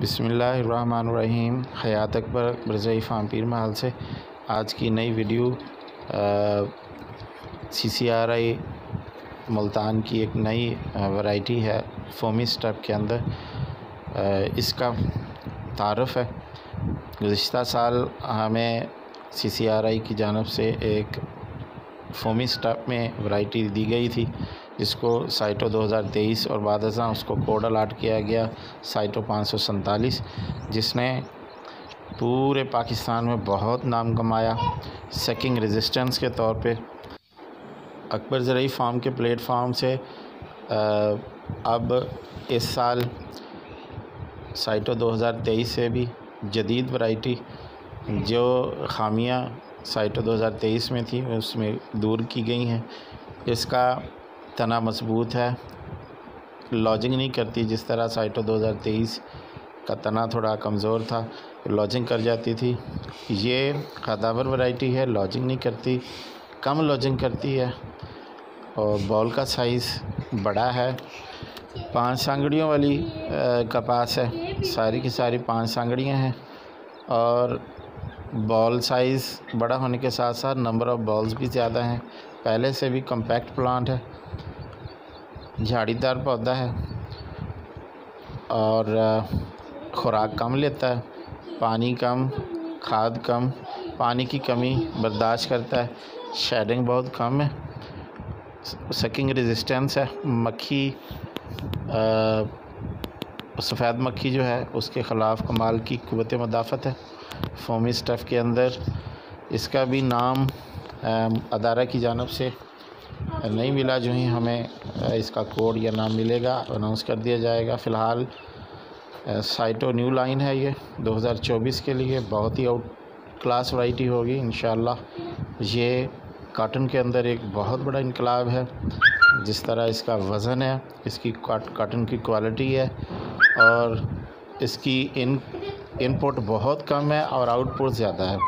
बिसमीम हयात अकबर रज़ई फ़ाम पीर महल से। आज की नई video C C R I Multan की एक नई वैरायटी है फोमी स्टप के अंदर। आ, इसका तारफ़ है। गुज्त साल हमें सी सी आर आई की जानब से एक फोमी स्टप में वैरायटी दी गई थी। जिसको साइटो 2023 और बाद उसको कोड अलाट किया गया साइटो पाँच जिसने पूरे पाकिस्तान में बहुत नाम कमाया सेकिंग रेजिस्टेंस के तौर पे। अकबर ज़रूरी फार्म के प्लेटफार्म से अब इस साल साइटो 2023 से भी जदीद वैरायटी, जो खामियाँ साइटो 2023 में थी, उसमें दूर की गई हैं। इसका तना मज़बूत है। लॉजिंग नहीं करती जिस तरह साइटो 2023 का तना थोड़ा कमज़ोर था, लॉजिंग कर जाती थी। ये खदावर वैरायटी है, लॉजिंग नहीं करती, कम लॉजिंग करती है। और बॉल का साइज़ बड़ा है। पाँच सांगड़ियों वाली कपास है। सारी की सारी पाँच सांगड़ियाँ हैं। और बॉल साइज़ बड़ा होने के साथ साथ नंबर ऑफ़ बॉल्स भी ज़्यादा हैं। पहले से भी कम्पैक्ट प्लांट है। झाड़ीदार पौधा है। और खुराक कम लेता है। पानी कम, खाद कम, पानी की कमी बर्दाश्त करता है। शेडिंग बहुत कम है। सकिंग रेजिस्टेंस है। मक्खी सफ़ेद मक्खी जो है, उसके ख़िलाफ़ कमाल की क़वत मदाफ़त है। फोमी स्टफ़ के अंदर इसका भी नाम अदारा की जानब से नहीं मिला, जो ही हमें इसका कोड या नाम मिलेगा, अनाउंस कर दिया जाएगा। फ़िलहाल साइटो न्यू लाइन है ये 2024 के लिए। बहुत ही आउट क्लास वैरायटी होगी इन ये काटन के अंदर एक बहुत बड़ा इनकलाब है, जिस तरह इसका वज़न है, इसकी काटन की क्वालिटी है। और इसकी इन इनपुट बहुत कम है और आउटपुट ज़्यादा है।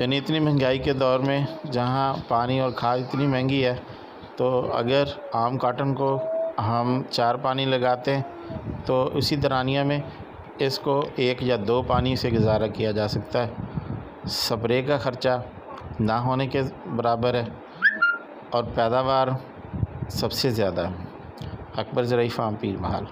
यानी इतनी महँगाई के दौर में जहाँ पानी और खाद इतनी महँगी है तो अगर आम काटन को हम चार पानी लगाते हैं तो उसी दरानिया में इसको एक या दो पानी से गुजारा किया जा सकता है। स्प्रे का ख़र्चा ना होने के बराबर है और पैदावार सबसे ज़्यादा है। अकबर ज़रई फार्म पीर महल